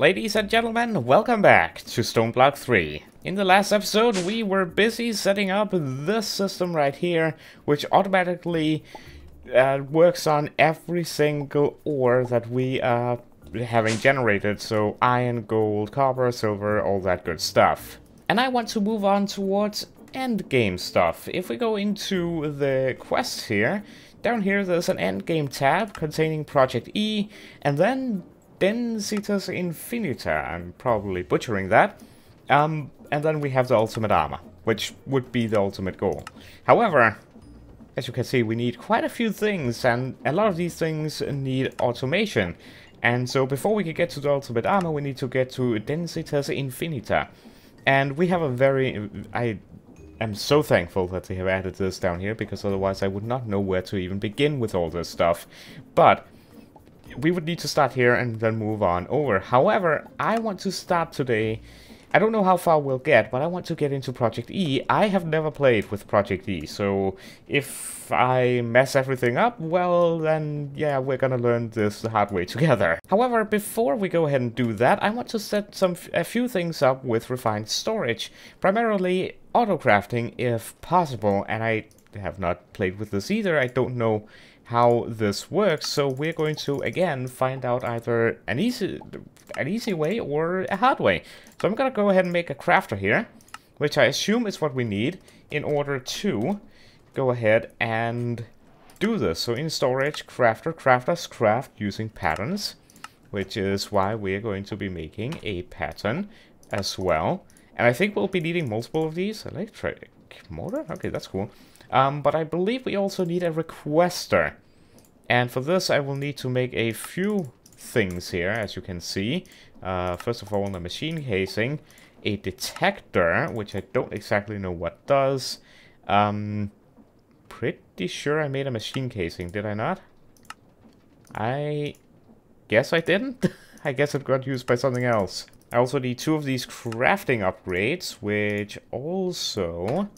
Ladies and gentlemen, welcome back to Stoneblock 3. In the last episode, we were busy setting up this system right here, which automatically uh, works on every single ore that we are having generated, so iron, gold, copper, silver, all that good stuff. And I want to move on towards endgame stuff. If we go into the quest here, down here there's an endgame tab containing Project E, and then Densitas Infinita, I'm probably butchering that. Um, and then we have the ultimate armor, which would be the ultimate goal. However, as you can see, we need quite a few things, and a lot of these things need automation. And so before we can get to the ultimate armor, we need to get to Densitas Infinita. And we have a very... I am so thankful that they have added this down here, because otherwise I would not know where to even begin with all this stuff. But we would need to start here and then move on over. However, I want to start today... I don't know how far we'll get, but I want to get into Project E. I have never played with Project E, so if I mess everything up, well, then, yeah, we're gonna learn this the hard way together. However, before we go ahead and do that, I want to set some a few things up with refined storage. Primarily auto-crafting, if possible, and I have not played with this either. I don't know how this works. So we're going to, again, find out either an easy, an easy way or a hard way. So I'm going to go ahead and make a crafter here, which I assume is what we need in order to go ahead and do this. So in storage, crafter, crafters craft using patterns, which is why we're going to be making a pattern as well. And I think we'll be needing multiple of these. Electric motor? Okay, that's cool. Um, but I believe we also need a requester. And for this I will need to make a few things here, as you can see. Uh, first of all, a machine casing, a detector, which I don't exactly know what does. Um, pretty sure I made a machine casing, did I not? I guess I didn't. I guess it got used by something else. I also need two of these crafting upgrades, which also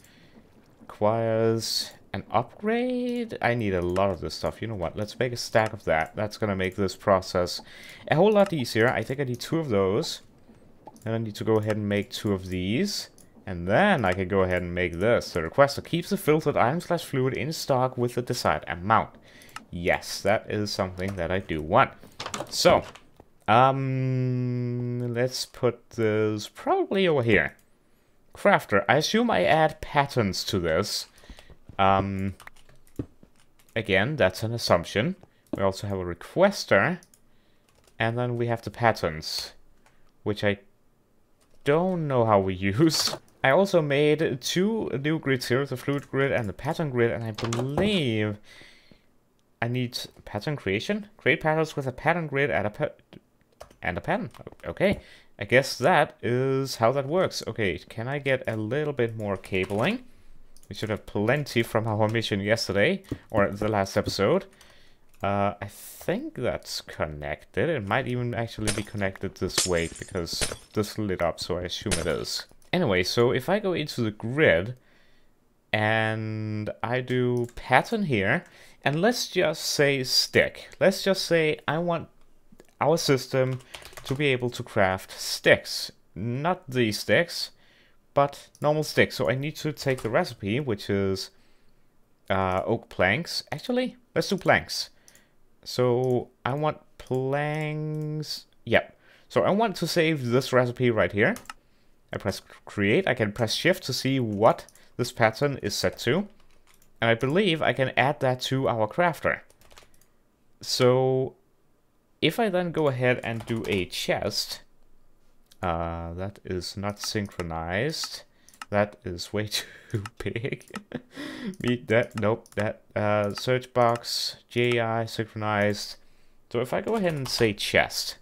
requires an upgrade? I need a lot of this stuff. You know what? Let's make a stack of that. That's going to make this process a whole lot easier. I think I need two of those. And I need to go ahead and make two of these. And then I can go ahead and make this. The requester keeps the filtered item slash fluid in stock with the desired amount. Yes, that is something that I do want. So, um, let's put this probably over here. Crafter. I assume I add patterns to this. Um, again, that's an assumption. We also have a requester. And then we have the patterns, which I don't know how we use. I also made two new grids here, the fluid grid and the pattern grid, and I believe I need pattern creation. Create patterns with a pattern grid and a, and a pattern. Okay, I guess that is how that works. Okay, can I get a little bit more cabling? We should have plenty from our mission yesterday, or the last episode. Uh, I think that's connected. It might even actually be connected this way, because this lit up, so I assume it is. Anyway, so if I go into the grid, and I do pattern here, and let's just say stick. Let's just say I want our system to be able to craft sticks. Not these sticks, but normal sticks. So I need to take the recipe, which is uh, oak planks. Actually, let's do planks. So I want planks. Yep. So I want to save this recipe right here. I press create. I can press shift to see what this pattern is set to. And I believe I can add that to our crafter. So if I then go ahead and do a chest, uh, that is not synchronized. That is way too big. Meet that, nope, that uh, search box, JEI synchronized. So if I go ahead and say chest,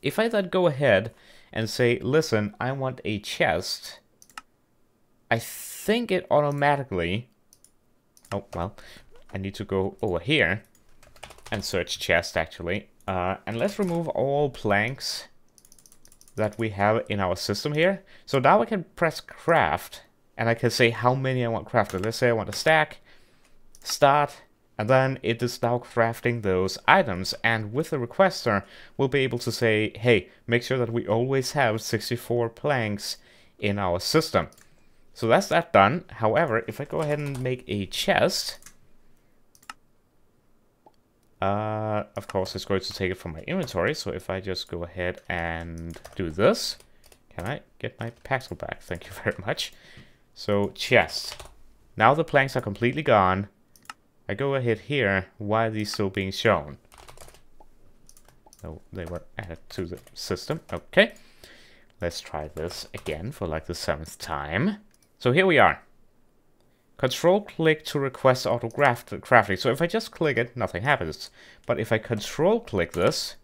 if I then go ahead and say, listen, I want a chest, I think it automatically, oh, well, I need to go over here and search chest actually. Uh, and let's remove all planks that we have in our system here. So now I can press craft and I can say how many I want crafted. Let's say I want a stack, start, And then it is now crafting those items. And with the requester, we'll be able to say, hey, make sure that we always have 64 planks in our system. So that's that done. However, if I go ahead and make a chest, uh, of course it's going to take it from my inventory. So if I just go ahead and do this, can I get my Paxel back? Thank you very much. So chest. Now the planks are completely gone. I go ahead here. Why are these still being shown? Oh, they were added to the system. Okay. Let's try this again for like the seventh time. So here we are. Control click to request auto crafting. So if I just click it, nothing happens. But if I control click this,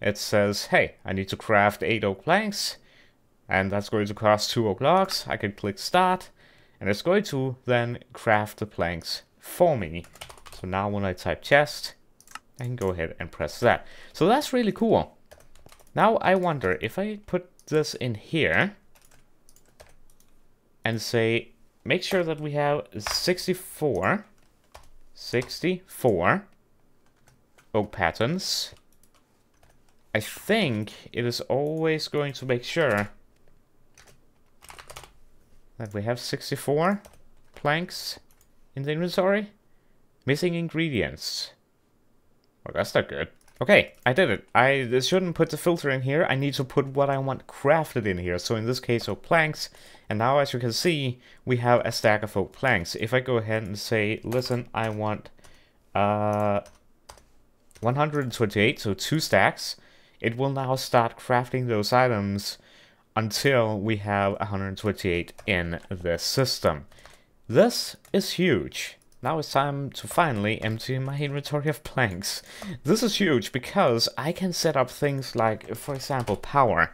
it says, hey, I need to craft 8 oak planks. And that's going to cost 2 oak logs. I can click start. And it's going to then craft the planks for me. So now when I type chest, I can go ahead and press that. So that's really cool. Now I wonder if I put this in here and say, make sure that we have 64, 64 oak patterns. I think it is always going to make sure that we have 64 planks in the inventory. Missing ingredients. Well, that's not good. Okay, I did it. I shouldn't put the filter in here. I need to put what I want crafted in here. So in this case, oak planks. And now, as you can see, we have a stack of oak planks. If I go ahead and say, listen, I want uh, 128, so two stacks, it will now start crafting those items until we have 128 in the system. This is huge. Now it's time to finally empty my inventory of planks. This is huge because I can set up things like, for example, power.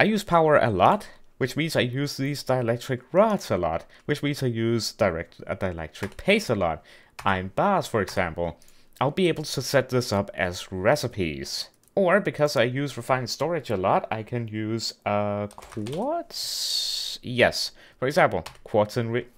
I use power a lot, which means I use these dielectric rods a lot, which means I use direct uh, dielectric paste a lot. Iron bars, for example. I'll be able to set this up as recipes. Or, because I use refined storage a lot, I can use uh, quartz... Yes, for example, quartz enriched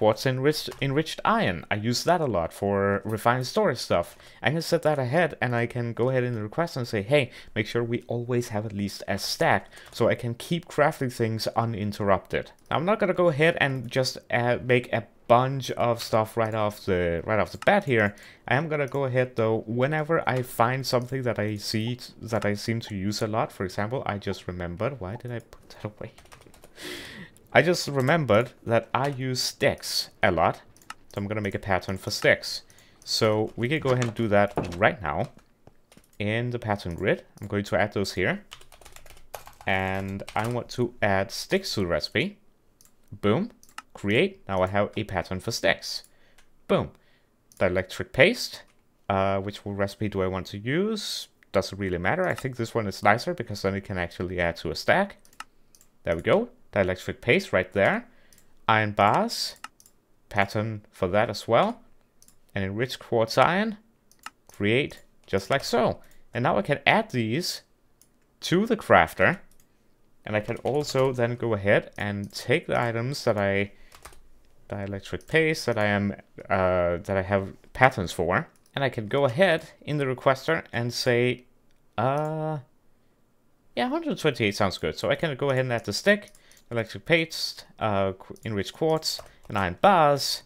quartz enriched, enriched iron. I use that a lot for refined storage stuff. I can set that ahead and I can go ahead in the request and say, hey, make sure we always have at least a stack so I can keep crafting things uninterrupted. Now, I'm not gonna go ahead and just add, make a bunch of stuff right off the right off the bat here. I am gonna go ahead though whenever I find something that I see that I seem to use a lot. For example, I just remembered why did I put that away? I just remembered that I use sticks a lot. So I'm going to make a pattern for sticks. So we can go ahead and do that right now. In the pattern grid, I'm going to add those here. And I want to add sticks to the recipe. Boom. Create. Now I have a pattern for sticks. Boom. Dielectric paste. Uh, which recipe do I want to use? Doesn't really matter. I think this one is nicer because then it can actually add to a stack. There we go dielectric paste right there. Iron bars, pattern for that as well. And enrich quartz iron, create just like so. And now I can add these to the crafter. And I can also then go ahead and take the items that I dielectric paste that I am uh, that I have patterns for, and I can go ahead in the requester and say, uh, yeah, 128 sounds good. So I can go ahead and add the stick, electric paste, uh, enriched quartz, and iron bars,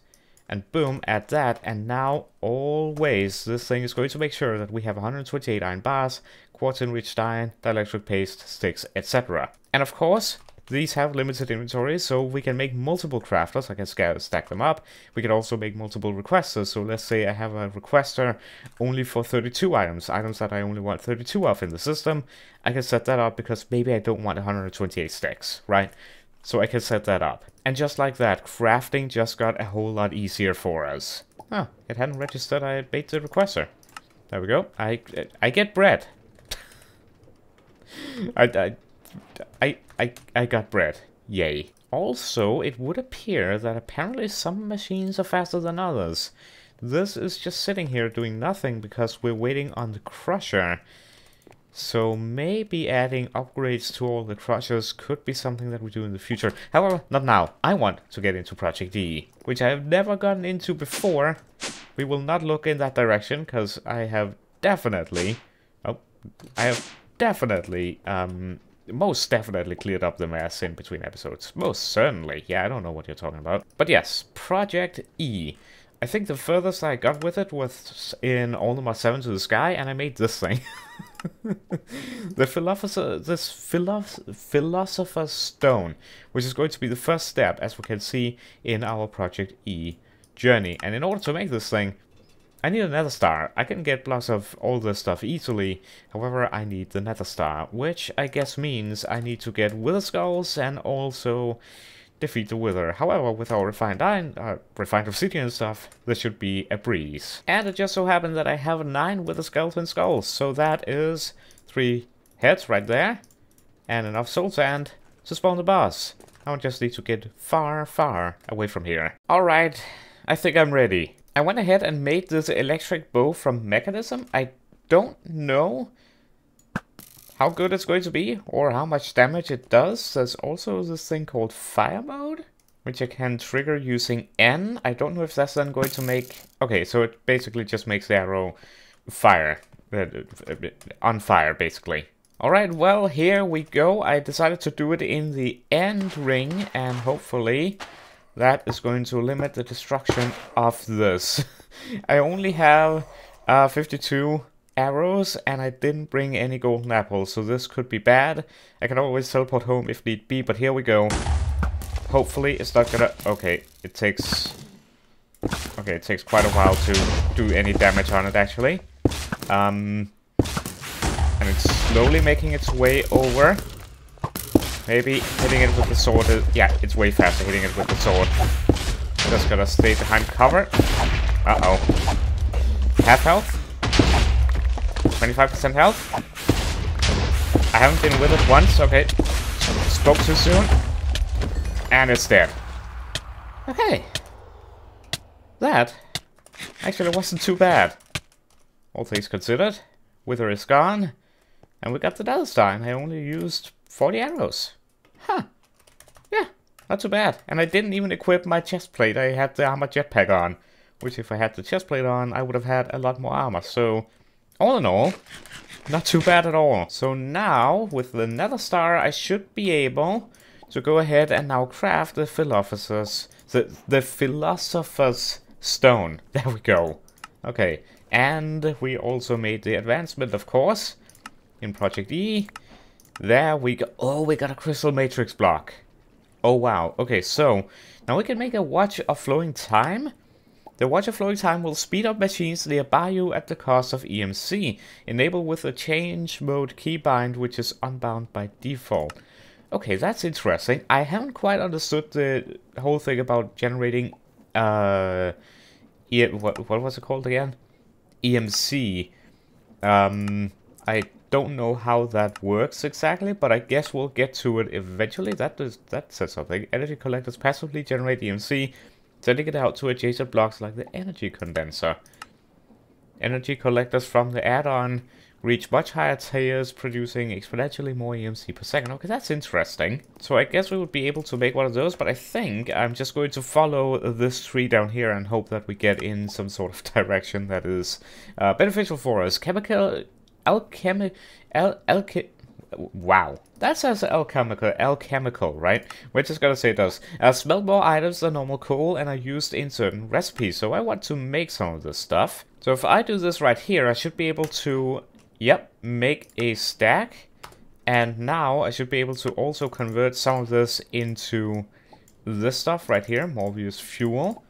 and boom, add that, and now always this thing is going to make sure that we have 128 iron bars, quartz enriched iron, dielectric paste, sticks, etc. And of course, these have limited inventory, so we can make multiple crafters. I can stack them up. We can also make multiple requesters. So let's say I have a requester only for 32 items, items that I only want 32 of in the system. I can set that up because maybe I don't want 128 sticks, right? So I can set that up. And just like that, crafting just got a whole lot easier for us. Oh, it hadn't registered I had made the requester. There we go. I I get bread. I I, I, I got bread. Yay. Also, it would appear that apparently some machines are faster than others. This is just sitting here doing nothing because we're waiting on the crusher. So maybe adding upgrades to all the crushers could be something that we do in the future. However, not now. I want to get into Project D, which I have never gotten into before. We will not look in that direction, because I have definitely... Oh, I have definitely, um, most definitely cleared up the mess in between episodes. Most certainly. Yeah, I don't know what you're talking about. But yes, Project E. I think the furthest I got with it was in All the Mods 7 to the Sky, and I made this thing. the philosopher, this philosoph philosopher's stone, which is going to be the first step, as we can see in our Project E journey. And in order to make this thing, I need a nether star. I can get blocks of all this stuff easily, however I need the nether star, which I guess means I need to get wither skulls and also defeat the wither. However, with our refined iron, uh, refined obsidian stuff, this should be a breeze. And it just so happens that I have a 9 with wither skeleton skulls, so that is 3 heads right there, and enough soul sand to spawn the boss. I just need to get far, far away from here. Alright, I think I'm ready. I went ahead and made this electric bow from Mekanism. I don't know how good it's going to be or how much damage it does. There's also this thing called fire mode, which I can trigger using N. I don't know if that's then going to make... Okay, so it basically just makes the arrow fire, uh, on fire basically. Alright, well, here we go. I decided to do it in the end ring, and hopefully that is going to limit the destruction of this. I only have uh, 52 arrows and I didn't bring any golden apples, so this could be bad. I can always teleport home if need be, but here we go. Hopefully it's not gonna... Okay, it takes... Okay, it takes quite a while to do any damage on it, actually. Um, and it's slowly making its way over. Maybe hitting it with the sword is... Yeah, it's way faster hitting it with the sword. Just gotta stay behind cover. Uh-oh. Half health? 25% health. I haven't been with it once, okay. Spoke too soon. And it's dead. Okay. That actually wasn't too bad. All things considered. Wither is gone. And we got the Star, I only used 40 arrows. Huh. Yeah, not too bad. And I didn't even equip my chest plate. I had the armor jetpack on. Which if I had the chest plate on, I would have had a lot more armor. So all in all, not too bad at all. So now, with the Nether Star, I should be able to go ahead and now craft the Philosopher's, the, the Philosopher's Stone. There we go. Okay, and we also made the advancement, of course, in Project E. There we go. Oh, we got a Crystal Matrix block. Oh, wow. Okay, so now we can make a Watch of Flowing Time. The of Flowing Time will speed up machines nearby you at the cost of EMC, enabled with a change mode keybind which is unbound by default. Okay, that's interesting. I haven't quite understood the whole thing about generating, uh, e what, what was it called again? EMC. Um, I don't know how that works exactly, but I guess we'll get to it eventually. That does, that says something. Energy collectors passively generate EMC sending it out to adjacent blocks like the energy condenser. Energy collectors from the add-on reach much higher tiers, producing exponentially more EMC per second. Okay, that's interesting. So I guess we would be able to make one of those, but I think I'm just going to follow this tree down here and hope that we get in some sort of direction that is uh, beneficial for us. Chemical... Alchemi... Al... Alchemi... Wow. That says alchemical, alchemical, right? We're just gonna say this. I smell more items than normal coal and are used in certain recipes, so I want to make some of this stuff. So if I do this right here, I should be able to, yep, make a stack. And now I should be able to also convert some of this into this stuff right here, Mobius fuel,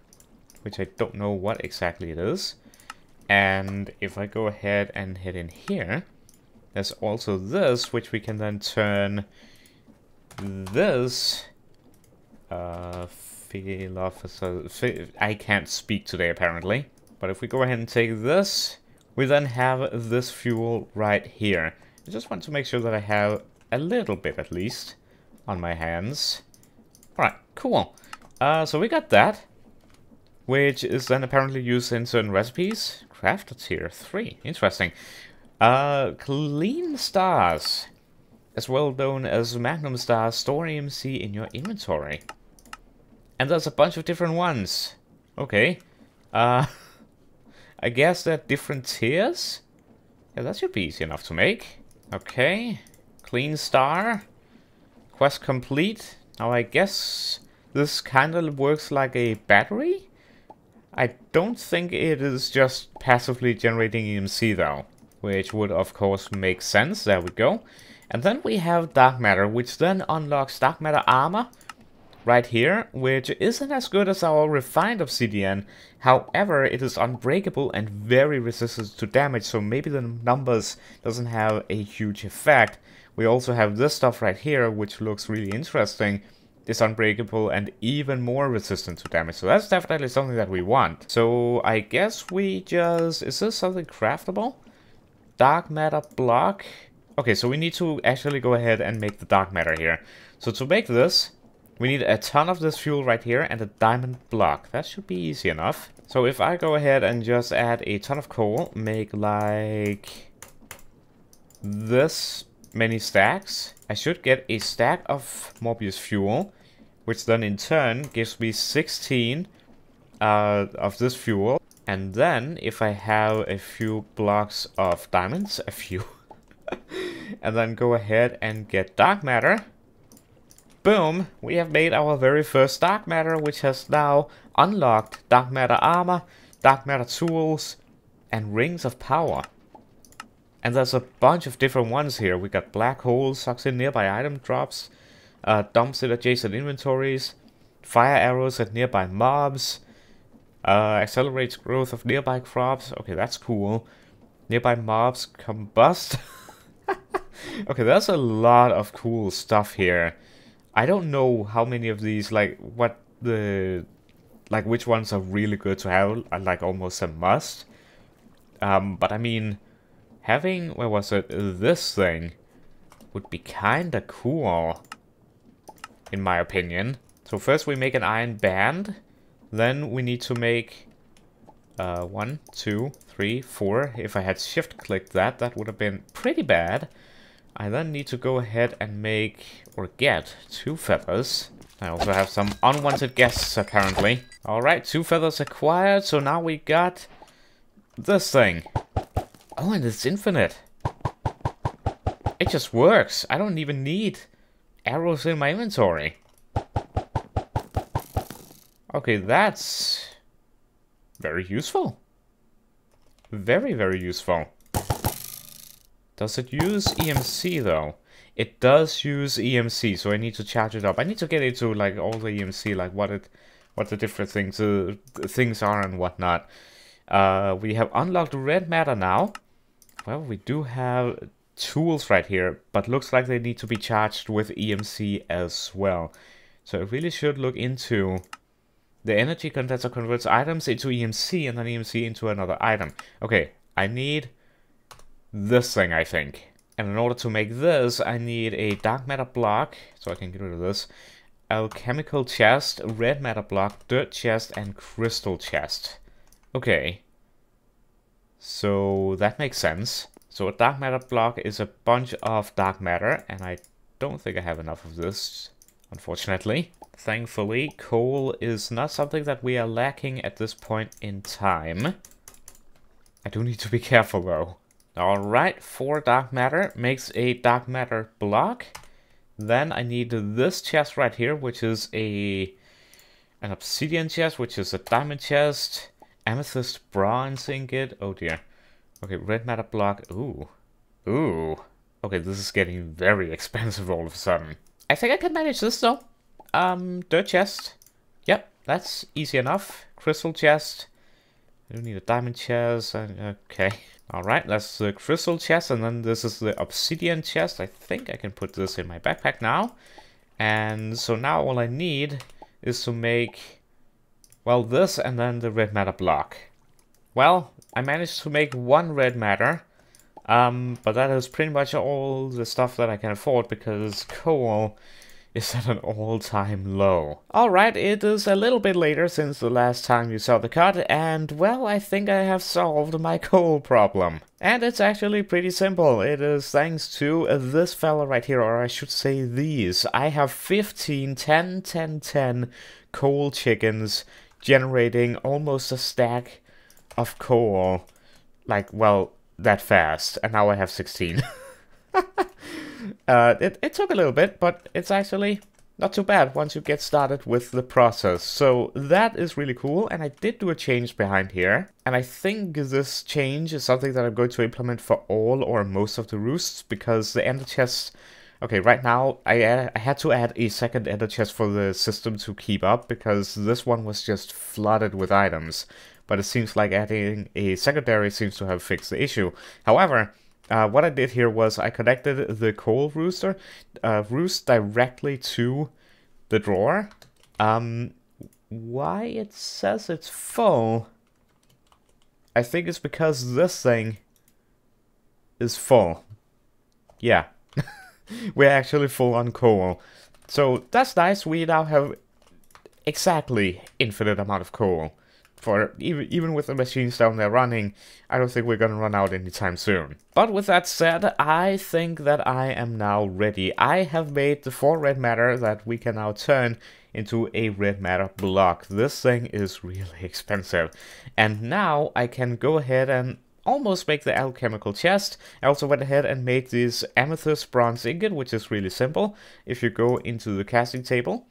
which I don't know what exactly it is. And if I go ahead and hit in here, there's also this, which we can then turn this uh, I can't speak today apparently. But if we go ahead and take this, we then have this fuel right here. I just want to make sure that I have a little bit at least on my hands. Alright, cool. Uh, so we got that, which is then apparently used in certain recipes. Crafted tier 3, interesting. Uh, Klein stars, as well known as magnum stars, store EMC in your inventory. And there's a bunch of different ones. Okay. Uh, I guess they're different tiers? Yeah, that should be easy enough to make. Okay, Klein star. Quest complete. Now I guess this kind of works like a battery? I don't think it is just passively generating EMC though, which would of course make sense, there we go. And then we have Dark Matter, which then unlocks Dark Matter Armor, right here, which isn't as good as our refined obsidian. However, it is unbreakable and very resistant to damage, so maybe the numbers doesn't have a huge effect. We also have this stuff right here, which looks really interesting. It's unbreakable and even more resistant to damage, so that's definitely something that we want. So I guess we just... is this something craftable? Dark matter block. Okay, so we need to actually go ahead and make the dark matter here. So to make this, we need a ton of this fuel right here and a diamond block. That should be easy enough. So if I go ahead and just add a ton of coal, make like this many stacks, I should get a stack of Mobius fuel, which then in turn gives me 16 uh, of this fuel. And then if I have a few blocks of diamonds, a few, and then go ahead and get dark matter, Boom! We have made our very first Dark Matter, which has now unlocked Dark Matter Armor, Dark Matter Tools, and Rings of Power. And there's a bunch of different ones here. We got Black Holes, sucks in nearby item drops, uh, dumps in adjacent inventories, Fire Arrows at nearby mobs, uh, accelerates growth of nearby crops. Okay, that's cool. Nearby mobs combust. okay, that's a lot of cool stuff here. I don't know how many of these, like, what the, like, which ones are really good to have, like, almost a must. Um, but I mean, having, where was it, this thing would be kinda cool, in my opinion. So first we make an iron band, then we need to make uh, one, two, three, four. If I had shift clicked that, that would have been pretty bad. I then need to go ahead and make, or get, two feathers. I also have some unwanted guests, apparently. Alright, two feathers acquired, so now we got this thing. Oh, and it's infinite. It just works. I don't even need arrows in my inventory. Okay, that's very useful. Very, very useful. Does it use EMC though? It does use EMC, so I need to charge it up. I need to get into like all the EMC, like what it, what the different things uh, things are and whatnot. Uh, we have unlocked red matter now. Well, we do have tools right here, but looks like they need to be charged with EMC as well. So I really should look into the energy condenser converts items into EMC and then EMC into another item. Okay, I need this thing, I think. And in order to make this, I need a dark matter block, so I can get rid of this, alchemical chest, red matter block, dirt chest, and crystal chest. Okay. So that makes sense. So a dark matter block is a bunch of dark matter, and I don't think I have enough of this, unfortunately. Thankfully, coal is not something that we are lacking at this point in time. I do need to be careful though. Alright, four dark matter makes a dark matter block. Then I need this chest right here, which is a an obsidian chest, which is a diamond chest, amethyst bronze ingot. Oh dear. Okay, red matter block. Ooh. Ooh. Okay, this is getting very expensive all of a sudden. I think I can manage this though. Um, dirt chest. Yep, that's easy enough. Crystal chest. I don't need a diamond chest. Okay. Alright, that's the crystal chest, and then this is the obsidian chest. I think I can put this in my backpack now. And so now all I need is to make, well, this and then the red matter block. Well, I managed to make one red matter, um, but that is pretty much all the stuff that I can afford because coal is at an all-time low. Alright, it is a little bit later since the last time you saw the cut, and well, I think I have solved my coal problem. And it's actually pretty simple. It is thanks to this fella right here, or I should say these. I have 15 10 10 10 coal chickens generating almost a stack of coal, like, well, that fast, and now I have 16. uh, it, it took a little bit, but it's actually not too bad once you get started with the process. So that is really cool, and I did do a change behind here. And I think this change is something that I'm going to implement for all or most of the roosts, because the ender chests... Okay, right now I, I had to add a second ender chest for the system to keep up, because this one was just flooded with items. But it seems like adding a secondary seems to have fixed the issue. However, uh, what I did here was I connected the coal rooster uh, roost directly to the drawer. Um, why it says it's full? I think it's because this thing is full. Yeah, we're actually full on coal. So that's nice. We now have exactly infinite amount of coal for even even with the machines down there running, I don't think we're gonna run out anytime soon. But with that said, I think that I am now ready. I have made the four red matter that we can now turn into a red matter block. This thing is really expensive. And now I can go ahead and almost make the alchemical chest. I also went ahead and made this amethyst bronze ingot, which is really simple. If you go into the casting table,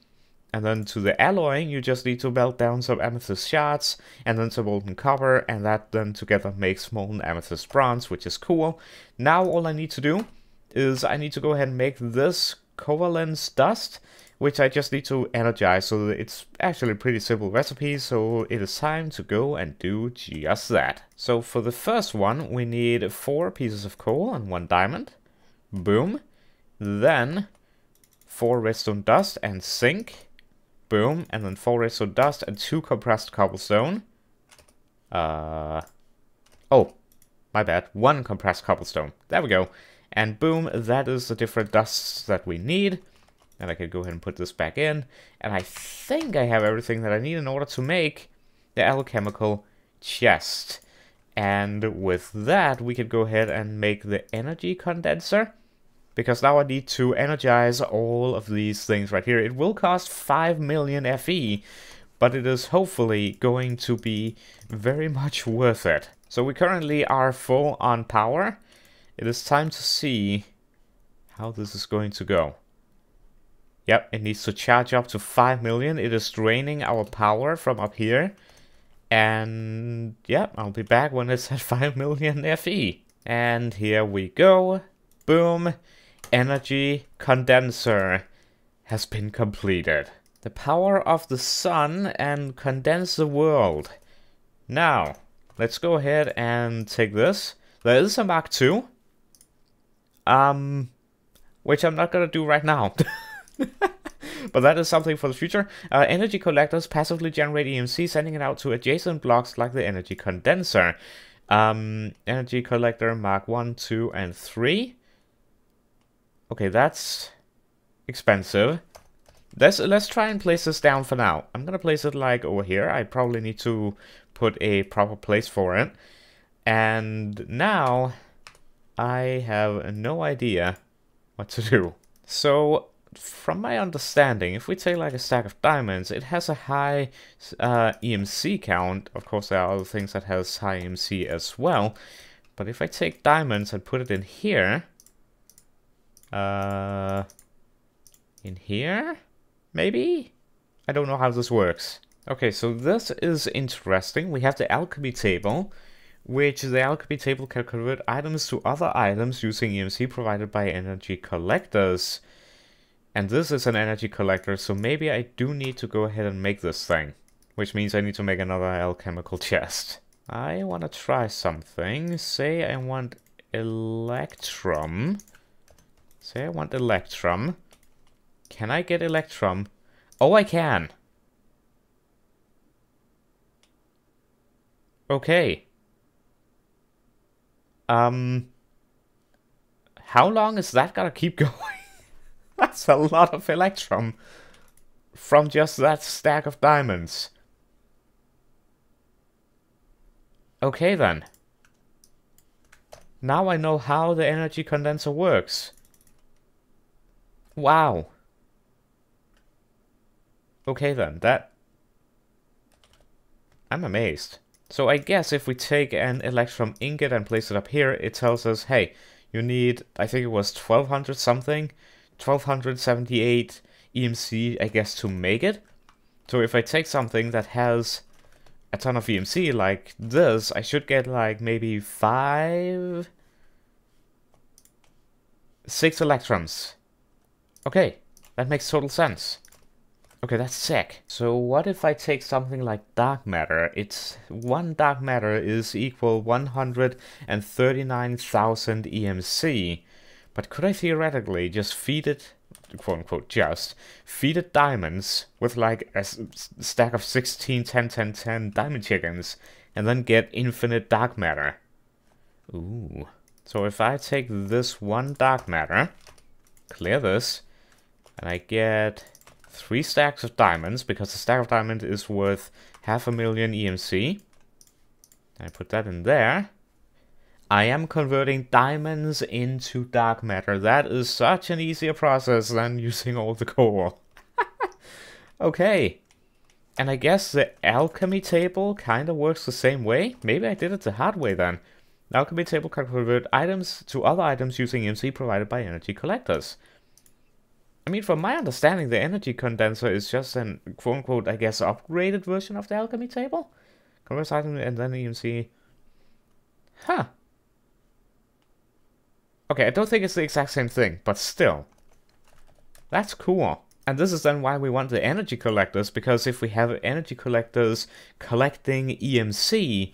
and then to the alloying, you just need to melt down some amethyst shards and then some molten copper, and that then together makes molten amethyst bronze, which is cool. Now all I need to do is I need to go ahead and make this covalence dust, which I just need to energize. So it's actually a pretty simple recipe, so it is time to go and do just that. So for the first one, we need four pieces of coal and one diamond. Boom. Then four redstone dust and zinc. Boom. And then four redstone dust and two compressed cobblestone. Uh, oh, my bad. One compressed cobblestone. There we go. And boom, that is the different dusts that we need. And I can go ahead and put this back in. And I think I have everything that I need in order to make the alchemical chest. And with that, we can go ahead and make the energy condenser because now I need to energize all of these things right here. It will cost 5 million FE, but it is hopefully going to be very much worth it. So we currently are full on power. It is time to see how this is going to go. Yep, it needs to charge up to 5 million. It is draining our power from up here. And yeah, I'll be back when it's at 5 million FE. And here we go. Boom energy condenser has been completed. The power of the sun and condense the world. Now, let's go ahead and take this. There is a Mark II. Um, which I'm not gonna do right now. but that is something for the future. Uh, energy collectors passively generate EMC, sending it out to adjacent blocks like the energy condenser. Um, energy collector Mark 1, 2, and 3. Okay, that's expensive. Let's, let's try and place this down for now. I'm gonna place it like over here. I probably need to put a proper place for it. And now I have no idea what to do. So from my understanding, if we take like a stack of diamonds, it has a high uh, EMC count. Of course, there are other things that has high EMC as well. But if I take diamonds and put it in here, uh, in here? Maybe? I don't know how this works. Okay, so this is interesting. We have the alchemy table, which the alchemy table can convert items to other items using EMC provided by energy collectors. And this is an energy collector, so maybe I do need to go ahead and make this thing. Which means I need to make another alchemical chest. I want to try something. Say I want electrum. Say I want Electrum. Can I get Electrum? Oh, I can. Okay. Um... How long is that gonna keep going? That's a lot of Electrum. From just that stack of diamonds. Okay then. Now I know how the energy condenser works. Wow. Okay then, that... I'm amazed. So I guess if we take an electrum ingot and place it up here, it tells us, hey, you need, I think it was 1200 something, 1278 EMC, I guess, to make it. So if I take something that has a ton of EMC like this, I should get like maybe five, six electrons. Okay, that makes total sense. Okay, that's sick. So what if I take something like dark matter? It's one dark matter is equal 139,000 EMC. But could I theoretically just feed it, quote unquote, just feed it diamonds with like a stack of 16, 10, 10, 10 diamond chickens and then get infinite dark matter? Ooh. So if I take this one dark matter, clear this, and I get three stacks of diamonds, because the stack of diamond is worth half a million EMC. I put that in there. I am converting diamonds into dark matter. That is such an easier process than using all the coal. okay. And I guess the alchemy table kind of works the same way. Maybe I did it the hard way then. The alchemy table can convert items to other items using EMC provided by energy collectors. I mean, from my understanding, the energy condenser is just an quote-unquote, I guess, upgraded version of the alchemy table. Converse item and then EMC. Huh. Okay, I don't think it's the exact same thing, but still. That's cool. And this is then why we want the energy collectors, because if we have energy collectors collecting EMC,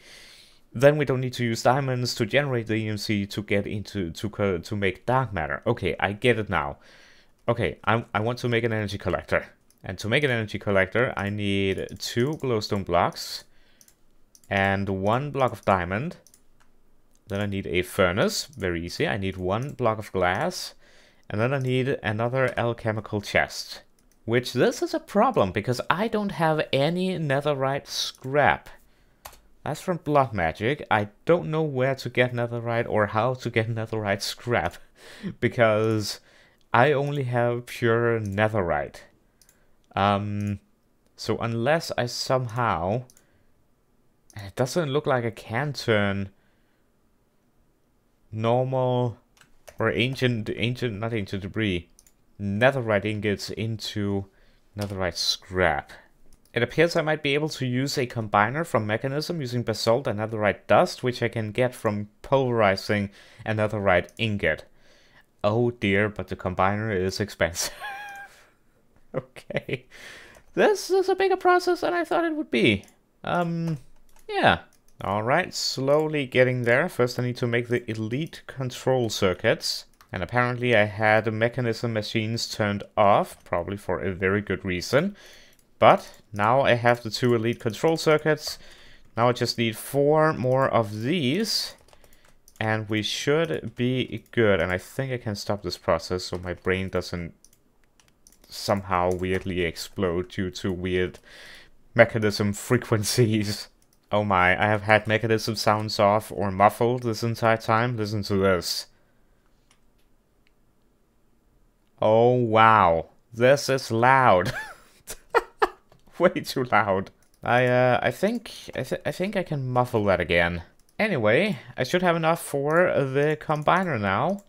then we don't need to use diamonds to generate the EMC to get into to to make dark matter. Okay, I get it now. Okay, I, I want to make an energy collector. And to make an energy collector, I need two glowstone blocks and one block of diamond. Then I need a furnace, very easy. I need one block of glass. And then I need another alchemical chest. Which this is a problem, because I don't have any netherite scrap. That's from blood magic. I don't know where to get netherite or how to get netherite scrap. because I only have pure netherite. Um, so unless I somehow... It doesn't look like I can turn normal or ancient, ancient, not ancient debris, netherite ingots into netherite scrap. It appears I might be able to use a combiner from Mekanism using basalt and netherite dust, which I can get from pulverizing a netherite ingot. Oh dear, but the combiner is expensive. okay. This is a bigger process than I thought it would be. Um, yeah. Alright, slowly getting there. First I need to make the elite control circuits. And apparently I had the Mekanism machines turned off, probably for a very good reason. But now I have the two elite control circuits. Now I just need four more of these. And we should be good. And I think I can stop this process so my brain doesn't somehow weirdly explode due to weird Mekanism frequencies. Oh my, I have had Mekanism sounds off or muffled this entire time. Listen to this. Oh wow, this is loud. Way too loud. I uh, I think I, th I think I can muffle that again. Anyway, I should have enough for the combiner now.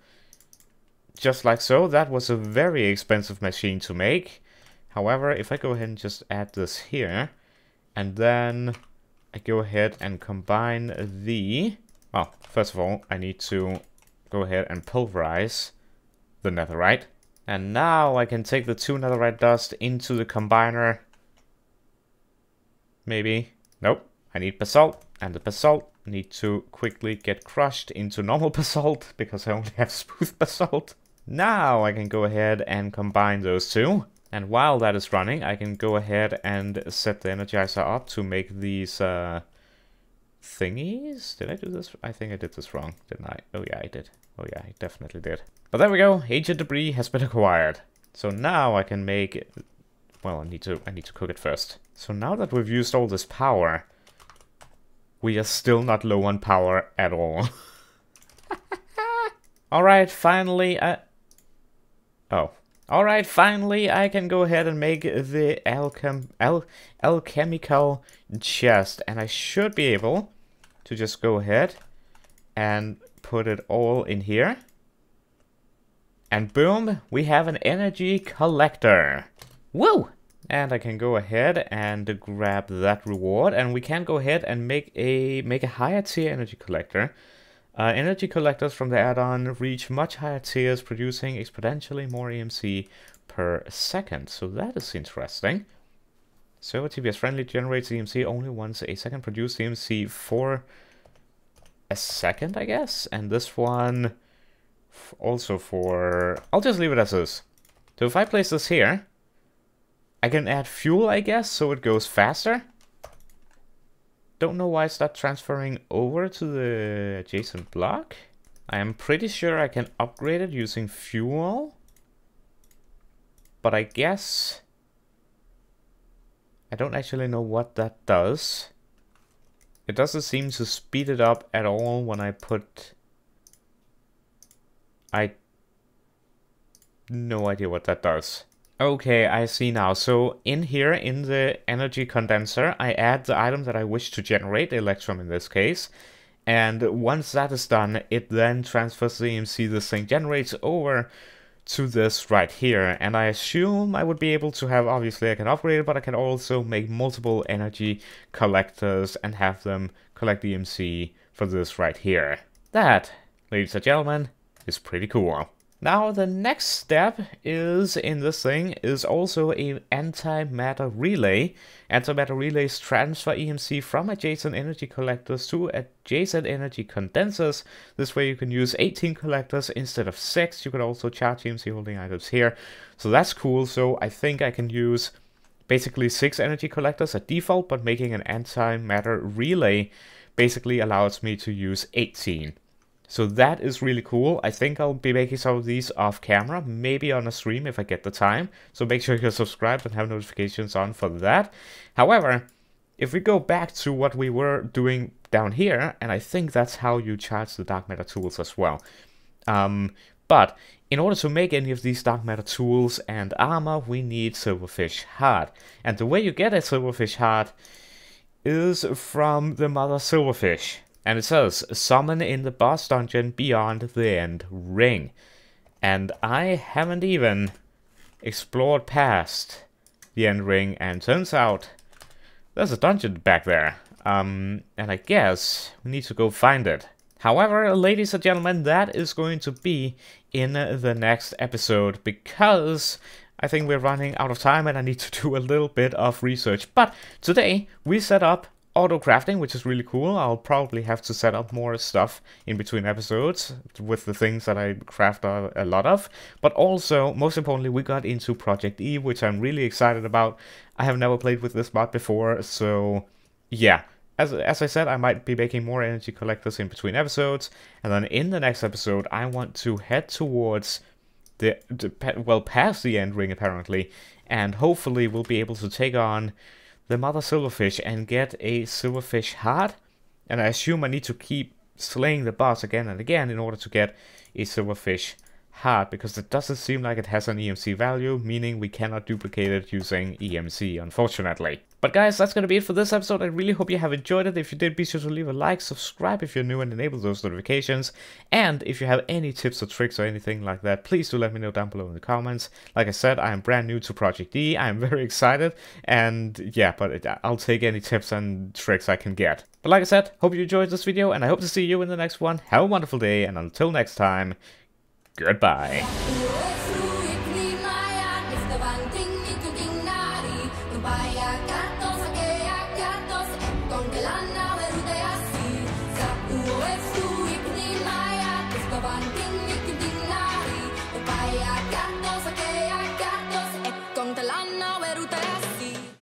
Just like so, that was a very expensive machine to make. However, if I go ahead and just add this here, and then I go ahead and combine the... Well, first of all, I need to go ahead and pulverize the netherite. And now I can take the two netherite dust into the combiner. Maybe. Nope. I need basalt, and the basalt need to quickly get crushed into normal basalt because I only have smooth basalt. Now I can go ahead and combine those two. And while that is running, I can go ahead and set the energizer up to make these uh, thingies. Did I do this? I think I did this wrong, didn't I? Oh yeah, I did. Oh yeah, I definitely did. But there we go. Ancient debris has been acquired. So now I can make... Well, I need to I need to cook it first. So now that we've used all this power, we are still not low on power at all. Alright, finally I... Oh, Alright, finally I can go ahead and make the alchem al alchemical chest. And I should be able to just go ahead and put it all in here. And boom, we have an energy collector. Woo! And I can go ahead and grab that reward. And we can go ahead and make a make a higher tier energy collector. Uh, energy collectors from the add-on reach much higher tiers, producing exponentially more EMC per second. So that is interesting. Server TPS friendly generates EMC only once a second. Produce EMC for a second, I guess. And this one also for... I'll just leave it as is. So if I place this here, I can add fuel, I guess, so it goes faster don't know why it's not transferring over to the adjacent block. I am pretty sure I can upgrade it using fuel. But I guess... I don't actually know what that does. It doesn't seem to speed it up at all when I put... I... No idea what that does. Okay, I see now. So in here, in the energy condenser, I add the item that I wish to generate, electrum in this case. And once that is done, it then transfers the EMC this thing generates over to this right here. And I assume I would be able to have, obviously I can upgrade it, but I can also make multiple energy collectors and have them collect the EMC for this right here. That, ladies and gentlemen, is pretty cool. Now the next step is in this thing is also a antimatter relay. Antimatter relays transfer EMC from adjacent energy collectors to adjacent energy condensers. This way you can use 18 collectors instead of 6. You can also charge EMC holding items here. So that's cool. So I think I can use basically 6 energy collectors at default, but making an antimatter relay basically allows me to use 18. So that is really cool. I think I'll be making some of these off camera, maybe on a stream if I get the time. So make sure you're subscribed and have notifications on for that. However, if we go back to what we were doing down here, and I think that's how you charge the dark matter tools as well. Um, but in order to make any of these dark matter tools and armor, we need silverfish heart. And the way you get a silverfish heart is from the mother silverfish. And it says, summon in the boss dungeon beyond the end ring. And I haven't even explored past the end ring, and turns out there's a dungeon back there. Um, and I guess we need to go find it. However, ladies and gentlemen, that is going to be in the next episode because I think we're running out of time and I need to do a little bit of research. But today we set up auto crafting, which is really cool. I'll probably have to set up more stuff in between episodes with the things that I craft a, a, lot of. But also, most importantly, we got into Project E, which I'm really excited about. I have never played with this mod before, so yeah. As, as I said, I might be making more energy collectors in between episodes, and then in the next episode, I want to head towards the, the well, past the end ring apparently, and hopefully we'll be able to take on the mother silverfish and get a silverfish heart. And I assume I need to keep slaying the boss again and again in order to get a silverfish heart because it doesn't seem like it has an EMC value, meaning we cannot duplicate it using EMC, unfortunately. But guys, that's going to be it for this episode. I really hope you have enjoyed it. If you did, be sure to leave a like, subscribe if you're new and enable those notifications. And if you have any tips or tricks or anything like that, please do let me know down below in the comments. Like I said, I am brand new to Project D. I am very excited. And yeah, but I'll take any tips and tricks I can get. But like I said, hope you enjoyed this video and I hope to see you in the next one. Have a wonderful day and until next time, goodbye.